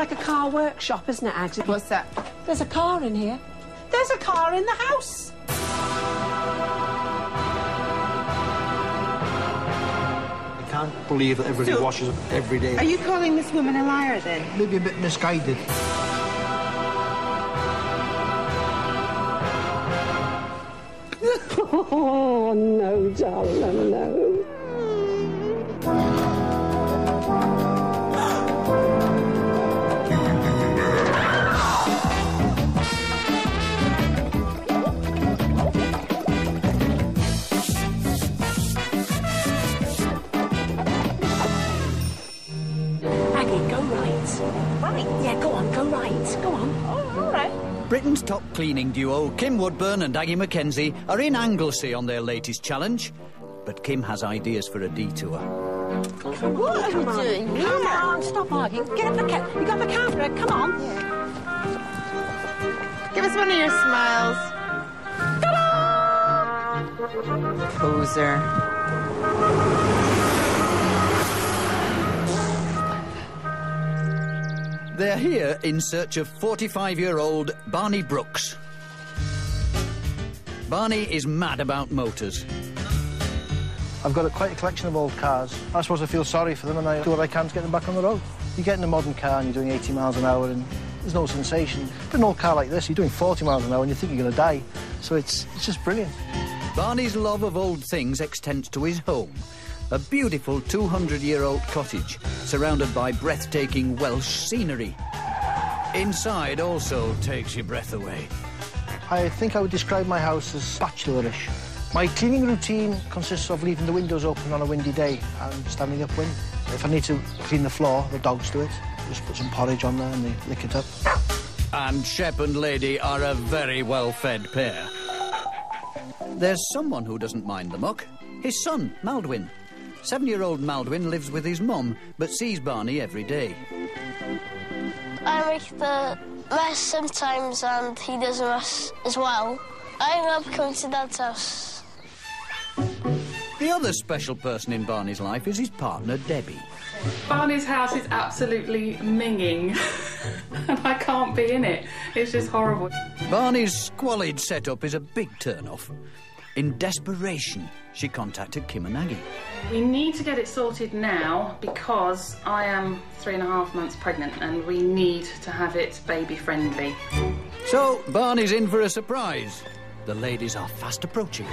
like a car workshop, isn't it, Agsy? What's that? There's a car in here. There's a car in the house. I can't believe that everybody So- washes up every day. Are you calling this woman a liar then? Maybe a bit misguided. Oh, no, darling, no. Aggie, go right. Right? Yeah, go on, go right. Go on. Oh, all right. Britain's top cleaning duo, Kim Woodburn and Aggie Mackenzie, are in Anglesey on their latest challenge. But Kim has ideas for a detour. What are you doing Come on, stop arguing. Get up the ca- You got the camera, come on. Give us one of your smiles. Poser. They're here in search of 45 year old Barney Brooks. Barney is mad about motors. I've got a, quite a collection of old cars. I suppose I feel sorry for them and I do what I can to get them back on the road. You get in a modern car and you're doing 80 miles an hour and there's no sensation. But an old car like this, you're doing 40 miles an hour and you think you're going to die. So it's, it's just brilliant. Barney's love of old things extends to his home. A beautiful 200 year old cottage surrounded by breathtaking Welsh scenery. Inside also takes your breath away. I think I would describe my house as bachelorish. My cleaning routine consists of leaving the windows open on a windy day and standing upwind. If I need to clean the floor, the dogs do it. Just put some porridge on there and they lick it up. And Shep and Lady are a very well fed pair. There's someone who doesn't mind the muck his son, Maldwyn. Seven year old Maldwyn lives with his mum, but sees Barney every day. I make the mess sometimes and he does the mess as well. I love coming to Dad's house. The other special person in Barney's life is his partner, Debbie. Barney's house is absolutely minging, and I can't be in it. It's just horrible. Barney's squalid setup is a big turn-off. In desperation, she contacted Kim and Aggie. We need to get it sorted now because I am three and a half months pregnant and we need to have it baby friendly. So, Barney's in for a surprise. The ladies are fast approaching.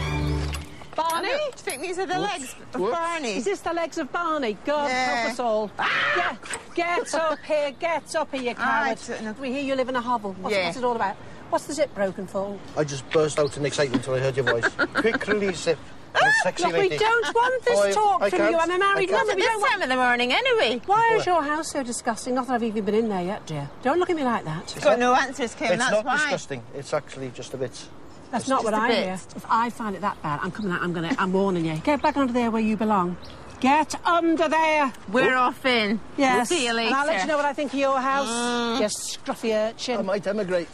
Barney? Do you think these are the legs of Barney? Is this the legs of Barney? God Yeah. help us all. Ah! Get, get up here, get up here, you ah, I coward. don't. We hear you live in a hovel. What's, Yeah. what's it all about? What's the zip broken for? I just burst out in excitement when I heard your voice. Quick release zip. You Sexy Look, we don't want this Oh, talk I from can't. you. I'm a married can't. woman. We This don't want... time of the morning, anyway. Why is your house so disgusting? Not that I've even been in there yet, dear. Don't look at me like that. Got no answers, Kim. It's that's not why. disgusting. It's actually just a bit. That's not what I a I bit. hear. If I find it that bad, I'm coming out. I'm gonna. I'm warning you. Get back under there where you belong. Get under there. We're off in. Yes. See you later. And I'll let you know what I think of your house. Mm. You scruffy urchin. I might emigrate.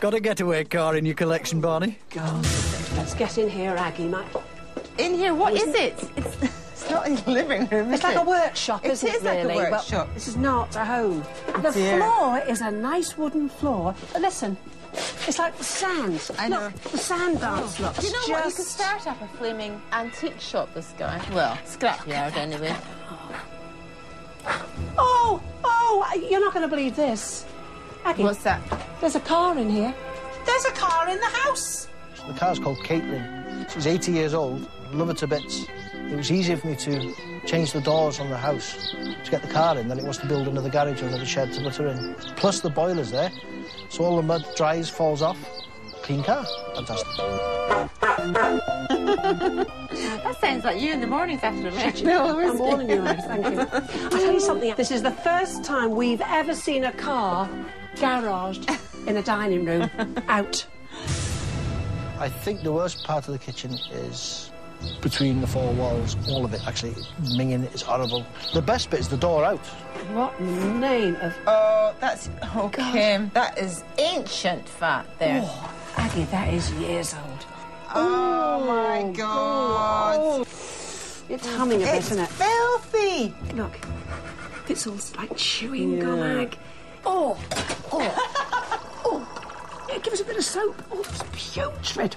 Got a getaway car in your collection, Barney? God. Let's get in here, Aggie. My... In here, what is it? It's, it's not in the living room. It's is like it? a workshop, it isn't it, It is like a really? Well, workshop. this is not a home. Oh, the dear. floor is a nice wooden floor. But listen, it's like the sand. I Look, know. the sand oh, dance. Look, Do you know it's what? You could start up a flaming antique shop, this guy. Well, scrapyard anyway. Oh, oh! You're not going to believe this, Aggie. What's that? There's a car in here. There's a car in the house. The car's called Caitlin. She's 80 years old. Love her to bits. It was easier for me to change the doors on the house to get the car in than it was to build another garage or another shed to put her in. Plus the boiler's there, so all the mud dries, falls off. Clean car. Fantastic. That sounds like you in the mornings after a match. I'm warning you, Aggie. Thank you. I'll tell you something. This is the first time we've ever seen a car garaged in a dining room out. I think the worst part of the kitchen is between the four walls, all of it actually minging is horrible. The best bit is the door out. What in the name of... Oh, that's... Oh, Kim, that is ancient fat there. Oh, Aggie, that is years old. Oh, my God. It's humming a bit, It's isn't it? filthy. Look. Look, it's all like chewing gum ag. Oh, oh, oh. Yeah, give us a bit of soap. Oh, it's putrid.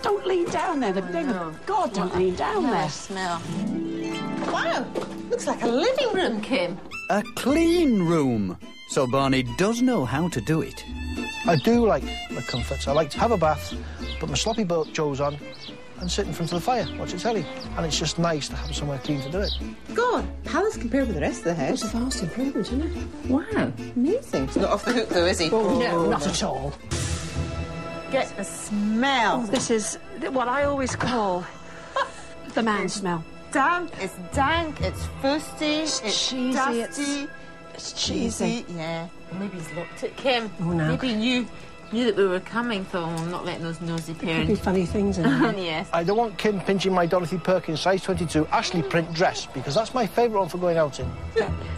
Don't lean down there. The big God, don't lean down No there. smell. Wow, looks like a living room, Kim. A clean room. So Barney does know how to do it. I do like the comforts. I like to have a bath, put my sloppy bo- joes on, and sit in front of the fire, watch the telly. And it's just nice to have somewhere clean to do it. God, how does compare with the rest of the house? It's a vast improvement, isn't it? Wow, amazing. He's not off the hook though, is he? Oh, no, not at all. Get the smell. Oh, this is what I always call the man smell. Damp, it's dank, it's fusty, it's, cheesy, dusty, it's- It's cheesy. Yeah. Maybe he's looked at Kim. Oh, no. Maybe you knew that we were coming, so I'm not letting those nosy parents. Could be funny things in there. yes. I don't want Kim pinching my Dorothy Perkins size 22 Ashley print dress because that's my favourite one for going out in.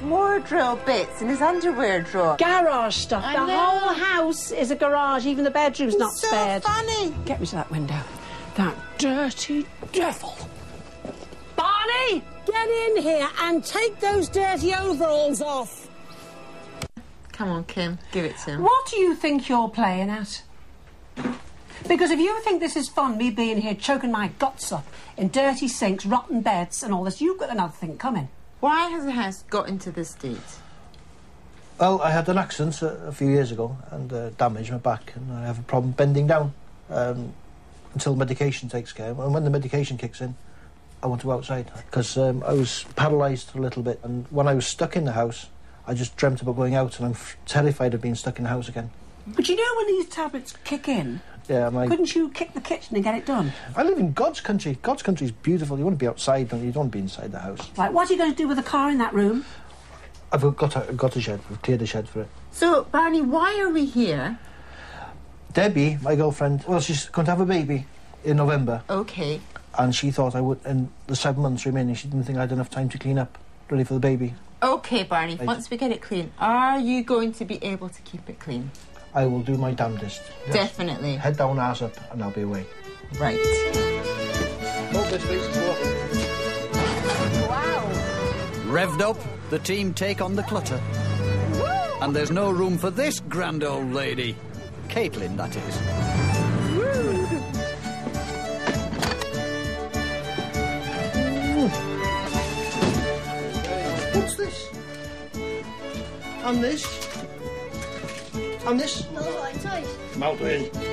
Wardrobe bits in his underwear drawer. Garage stuff. I the know. whole house is a garage. Even the bedroom's not so spared. funny. Get me to that window. That dirty devil. Barney, get in here and take those dirty overalls off. Come on, Kim, give it to him. What do you think you're playing at? Because if you think this is fun, me being here choking my guts up in dirty sinks, rotten beds, and all this, you've got another thing coming. Why has the house got into this state? Well, I had an accident a, a few years ago and uh, damaged my back, and I have a problem bending down um, until medication takes care. And when the medication kicks in, I want to go outside because um, I was paralysed a little bit, and when I was stuck in the house, I just dreamt about going out, and I'm f- terrified of being stuck in the house again. But you know when these tablets kick in, Yeah, my, couldn't you kick the kitchen and get it done? I live in God's country. God's country is beautiful. You want to be outside, don't you? You don't want to be inside the house. Like, what are you going to do with the car in that room? I've got a, got a shed. We've cleared a shed for it. So, Barney, why are we here? Debbie, my girlfriend, well, she's going to have a baby in November, Okay. and she thought I would, in the seven months remaining, she didn't think I had enough time to clean up, ready for the baby. Okay, Barney, Right. once we get it clean, are you going to be able to keep it clean? I will do my damnedest. Yes. Definitely. Head down, ass up, and I'll be away. Right. Oh, this place is water. Revved up, the team take on the clutter. And there's no room for this grand old lady. Caitlin, that is. And this? And this? No, I toys. Mountain.